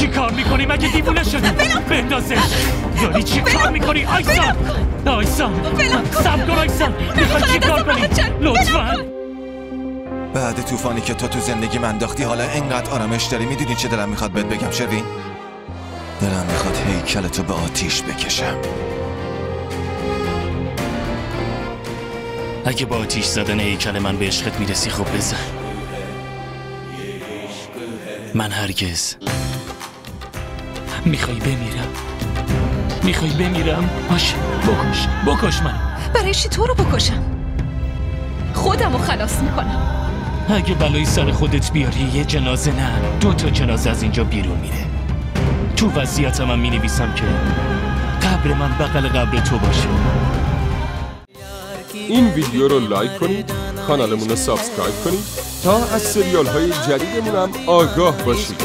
کار می‌کنی؟ مگه دیوونه شدی؟ بندازش. داری چی کار می‌کنی؟ آیسان آیسان سب کن آیسان می‌خوای چی کار کنی؟ لطفا. بعد طوفانی که تو تو زندگی من انداختی حالا انقدر آرامش داری؟ می‌دونی چه دلم می‌خواد بهت بگم شروین؟ دلم می‌خواد هیکل تو به آتیش بکشم. اگه با آتیش زدن هیکل من به عشقت می‌رسی خب بزن. من هرگز می‌خوای بمیرم؟ می‌خوای بمیرم؟ باشه بکش بکش من برای چی تو رو بکشم؟ خودم رو خلاص می‌کنم. اگه بلایی سر خودت بیاری یه جنازه نه. دو تا جنازه از اینجا بیرون میره. تو وضعیتم هم می نویسم که قبر من بغل قبر تو باشه. این ویدیو رو لایک کنید کانالمون رو سابسکرایب کنید تا از سریال های جدیدمون هم آگاه باشید.